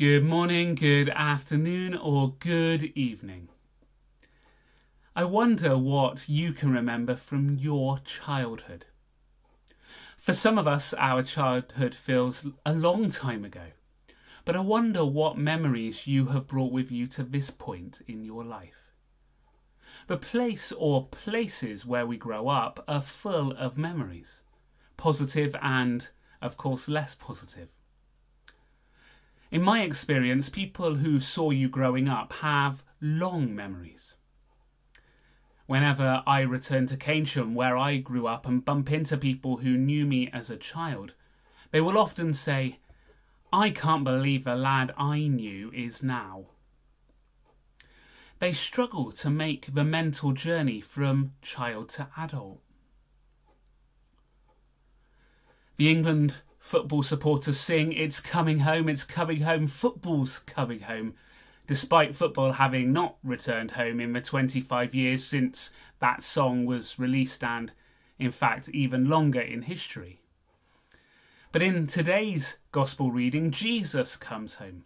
Good morning, good afternoon, or good evening. I wonder what you can remember from your childhood. For some of us, our childhood feels a long time ago, but I wonder what memories you have brought with you to this point in your life. The place or places where we grow up are full of memories, positive and, of course, less positive. In my experience, people who saw you growing up have long memories. Whenever I return to Keynsham, where I grew up, and bump into people who knew me as a child, they will often say, I can't believe the lad I knew is now. They struggle to make the mental journey from child to adult. The England football supporters sing, It's coming home, it's coming home, football's coming home, despite football having not returned home in the 25 years since that song was released and, in fact, even longer in history. But in today's Gospel reading, Jesus comes home.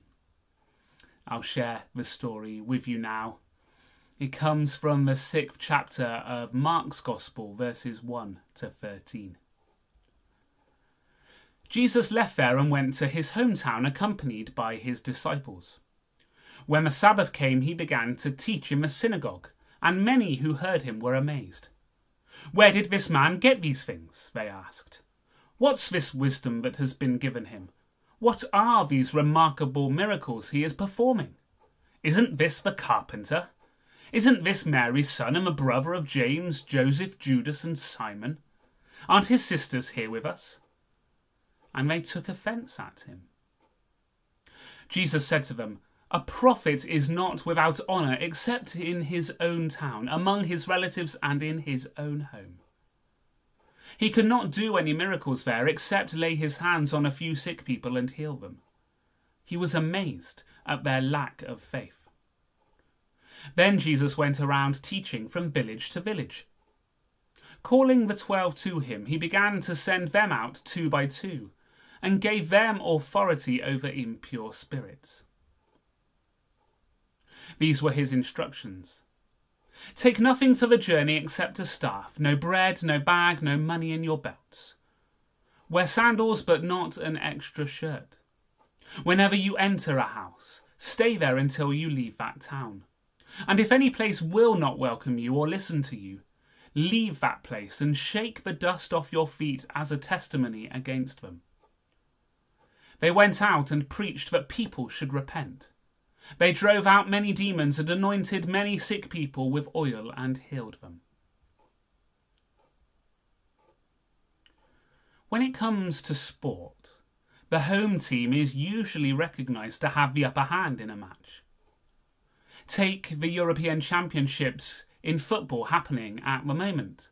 I'll share the story with you now. It comes from the sixth chapter of Mark's Gospel, verses 1 to 13. Jesus left there and went to his hometown accompanied by his disciples. When the Sabbath came, he began to teach in the synagogue, and many who heard him were amazed. Where did this man get these things? They asked. What's this wisdom that has been given him? What are these remarkable miracles he is performing? Isn't this the carpenter? Isn't this Mary's son and the brother of James, Joseph, Judas, and Simon? Aren't his sisters here with us? And they took offence at him. Jesus said to them, A prophet is not without honour except in his own town, among his relatives, and in his own home. He could not do any miracles there except lay his hands on a few sick people and heal them. He was amazed at their lack of faith. Then Jesus went around teaching from village to village. Calling the twelve to him, he began to send them out two by two and gave them authority over impure spirits. These were his instructions. Take nothing for the journey except a staff, no bread, no bag, no money in your belts. Wear sandals, but not an extra shirt. Whenever you enter a house, stay there until you leave that town. And if any place will not welcome you or listen to you, leave that place and shake the dust off your feet as a testimony against them. They went out and preached that people should repent. They drove out many demons and anointed many sick people with oil and healed them. When it comes to sport, the home team is usually recognised to have the upper hand in a match. Take the European Championships in football happening at the moment.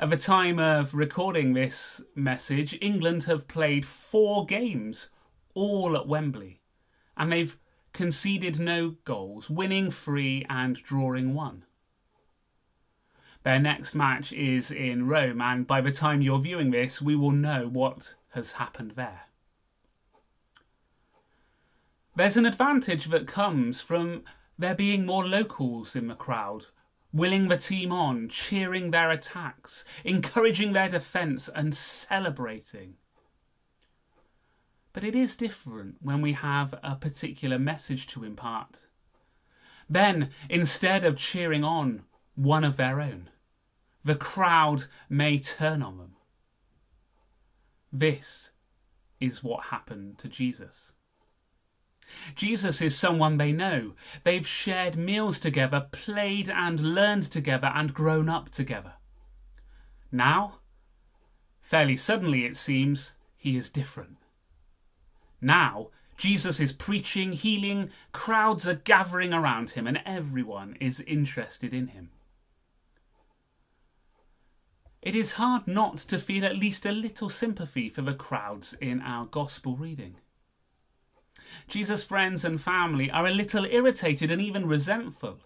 At the time of recording this message, England have played four games, all at Wembley, and they've conceded no goals, winning three and drawing one. Their next match is in Rome, and by the time you're viewing this, we will know what has happened there. There's an advantage that comes from there being more locals in the crowd willing the team on, cheering their attacks, encouraging their defence, and celebrating. But it is different when we have a particular message to impart. Then, instead of cheering on one of their own, the crowd may turn on them. This is what happened to Jesus. Jesus is someone they know. They've shared meals together, played and learned together, and grown up together. Now, fairly suddenly it seems, he is different. Now, Jesus is preaching, healing, crowds are gathering around him, and everyone is interested in him. It is hard not to feel at least a little sympathy for the crowds in our Gospel reading. Jesus' friends and family are a little irritated and even resentful.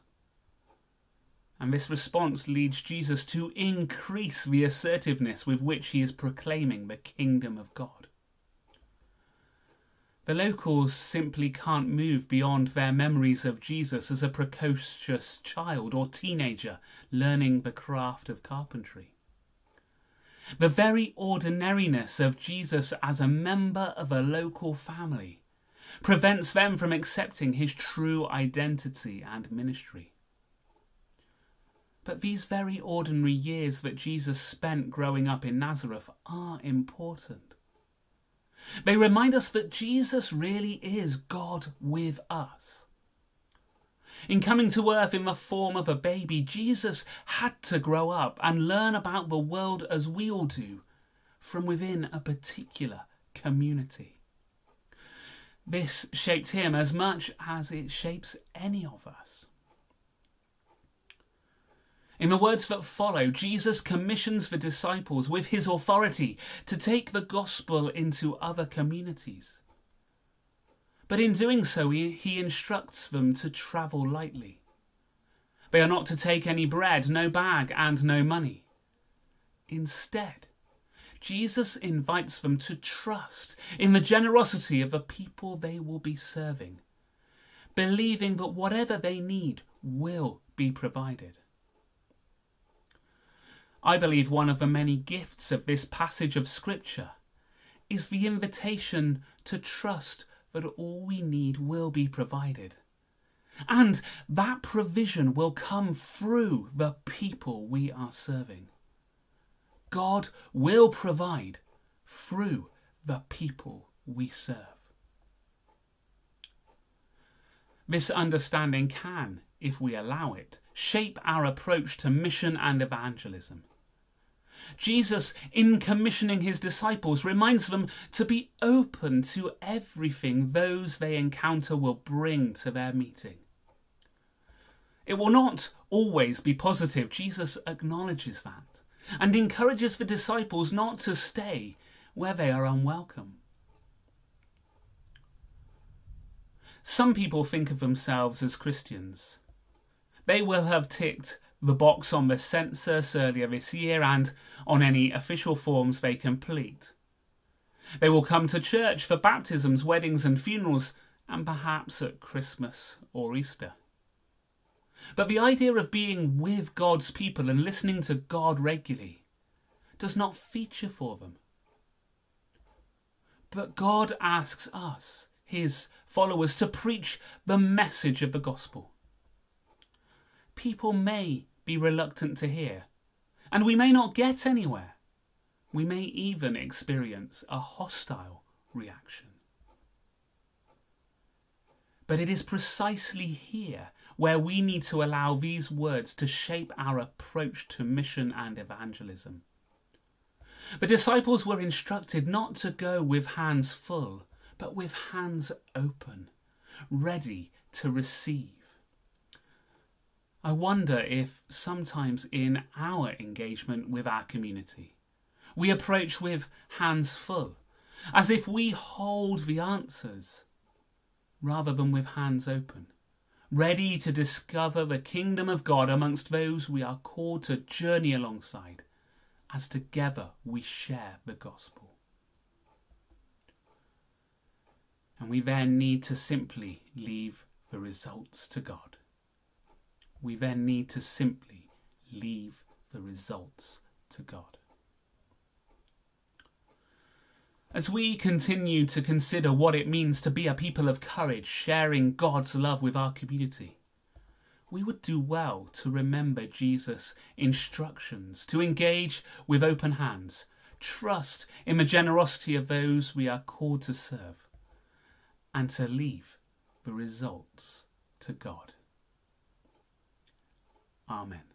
And this response leads Jesus to increase the assertiveness with which he is proclaiming the kingdom of God. The locals simply can't move beyond their memories of Jesus as a precocious child or teenager learning the craft of carpentry. The very ordinariness of Jesus as a member of a local family prevents them from accepting his true identity and ministry. But these very ordinary years that Jesus spent growing up in Nazareth are important. They remind us that Jesus really is God with us. In coming to earth in the form of a baby, Jesus had to grow up and learn about the world as we all do, from within a particular community. This shaped him as much as it shapes any of us. In the words that follow, Jesus commissions the disciples with his authority to take the gospel into other communities. But in doing so, he, he instructs them to travel lightly. They are not to take any bread, no bag, and no money. Instead, Jesus invites them to trust in the generosity of the people they will be serving, believing that whatever they need will be provided. I believe one of the many gifts of this passage of Scripture is the invitation to trust that all we need will be provided. And that provision will come through the people we are serving. God will provide through the people we serve. Misunderstanding can, if we allow it, shape our approach to mission and evangelism. Jesus, in commissioning his disciples, reminds them to be open to everything those they encounter will bring to their meeting. It will not always be positive. Jesus acknowledges that and encourages the disciples not to stay where they are unwelcome. Some people think of themselves as Christians. They will have ticked the box on the census earlier this year and on any official forms they complete. They will come to church for baptisms, weddings, and funerals, and perhaps at Christmas or Easter. But the idea of being with God's people and listening to God regularly does not feature for them. But God asks us, his followers, to preach the message of the gospel. People may be reluctant to hear, and we may not get anywhere. We may even experience a hostile reaction. But it is precisely here where we need to allow these words to shape our approach to mission and evangelism. The disciples were instructed not to go with hands full, but with hands open, ready to receive. I wonder if sometimes in our engagement with our community, we approach with hands full, as if we hold the answers, rather than with hands open, ready to discover the kingdom of God amongst those we are called to journey alongside, as together we share the gospel. And we then need to simply leave the results to God we then need to simply leave the results to God. As we continue to consider what it means to be a people of courage, sharing God's love with our community, we would do well to remember Jesus' instructions to engage with open hands, trust in the generosity of those we are called to serve, and to leave the results to God. Amen.